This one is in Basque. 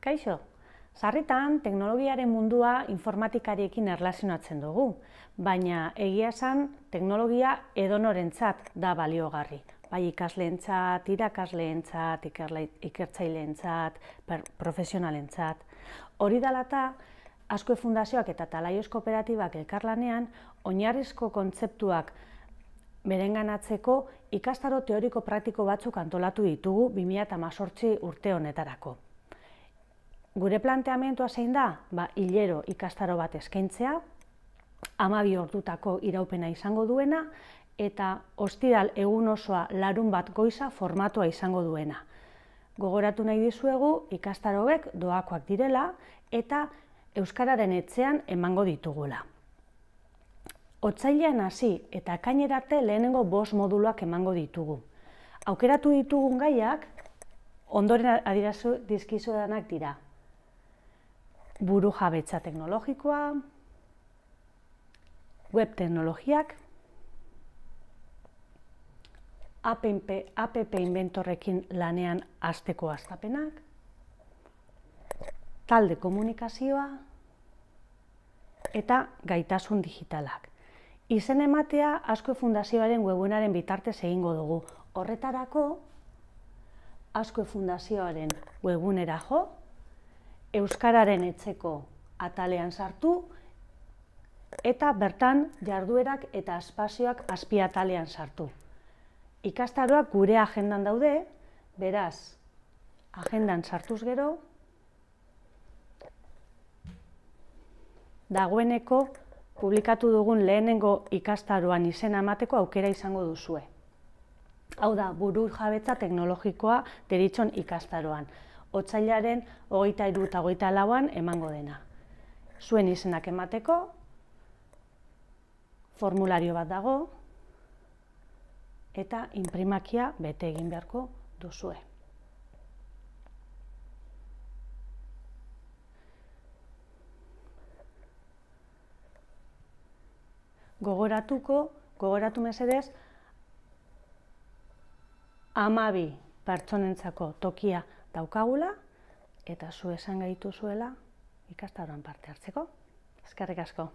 Kaixo, sarritan teknologiaren mundua informatikariekin erlazionatzen dugu, baina egia esan teknologia edonorentzat da baliogarri. Bai ikasleentzat, irakasleentzat, ikertzaileentzat, profesionalentzat. Hori dalata, Asko Fundazioak eta Talaios Kooperatibak elkarlanean oinarrizko kontzeptuak berenganatzeko ikastaro teoriko praktiko batzuk antolatu ditugu 2018 urte honetarako. Gure planteamentua zein da? Ba, hilero ikastaro bat eskaintzea, amabi ordutako iraupena izango duena, eta ostiral egun osoa larun bat goiza formatua izango duena. Gogoratu nahi dizuegu ikastaroek doakoak direla eta Euskararen etxean emango ditugula. Otzailean hasi eta kainerarte lehenengo bos moduluak emango ditugu. Aukeratu ditugun gaiak, ondoren adirazu dizkizudanak dira buru jabetza teknologikoa, web teknologiak, app, app inventorrekin lanean azteko astapenak, talde komunikazioa eta gaitasun digitalak. Izen ematea asko fundazioaren webunaren bitartez egingo dugu. Horretarako, asko fundazioaren webunera jo, Euskararen etxeko atalean sartu eta bertan jarduerak eta espazioak azpi atalean sartu. Ikastaroak gure agendan daude, beraz, agendan sartuz gero, dagoeneko publikatu dugun lehenengo ikastaroan izena emateko aukera izango duzue. Hau da, buru jabetza teknologikoa deritxon ikastaroan otzailaren hogeita iru eta hogeita lauan emango dena. Zuen izenak emateko, formulario bat dago, eta imprimakia bete egin beharko duzue. Gogoratuko, gogoratu mesedez, amabi pertsonentzako tokia daukagula eta zu esan gaitu zuela ikastaroan parte hartzeko. Eskerrik asko.